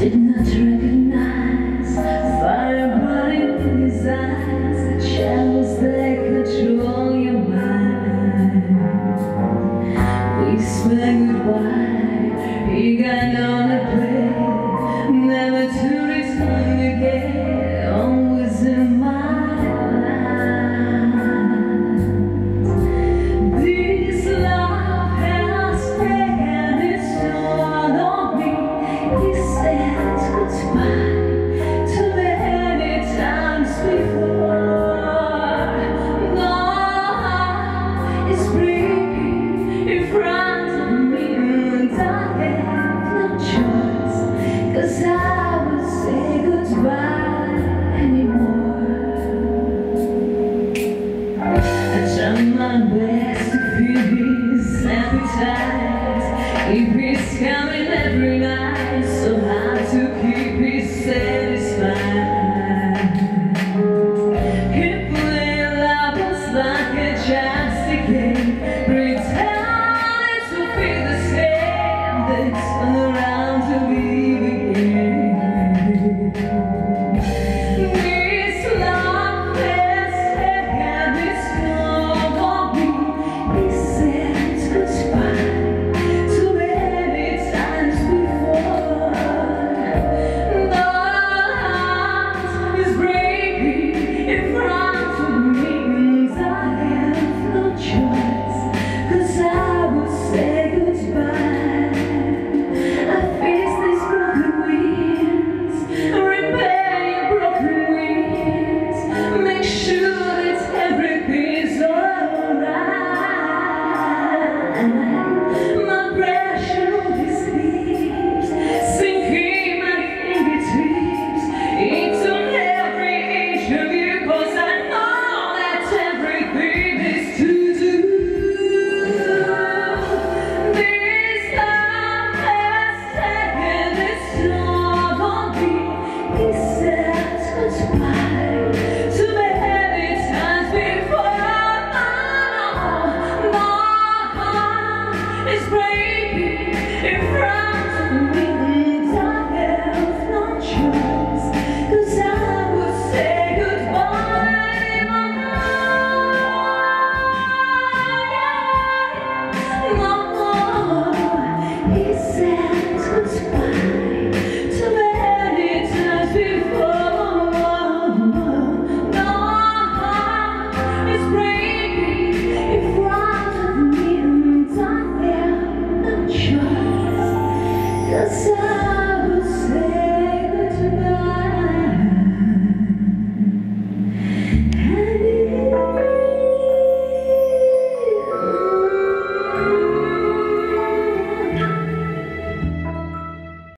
Did not recognize fire burning in his eyes, the shadows that control your mind. We said done my best to feel his appetite. If he's coming every night, so hard to keep it satisfied. He play love like a